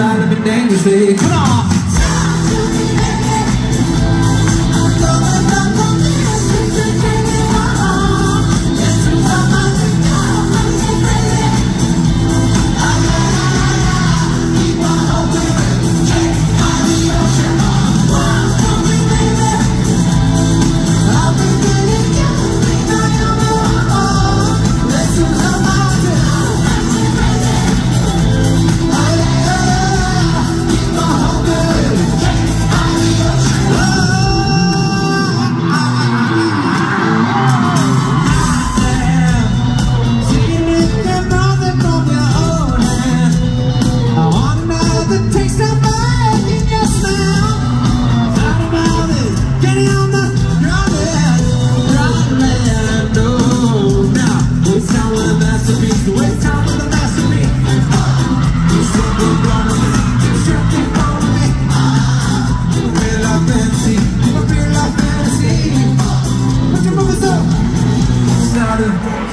inside of it dangerously. Come on!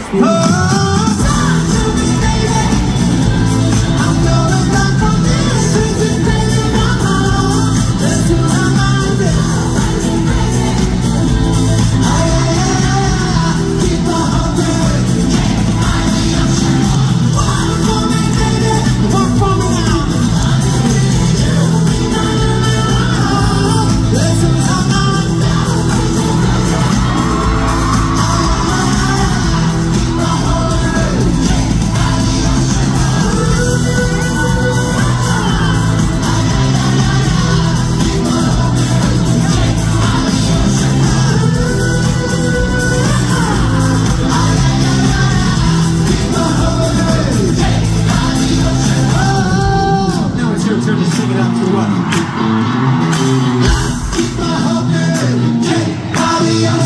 Oh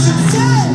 should say.